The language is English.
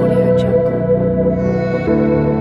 Audio Jungle.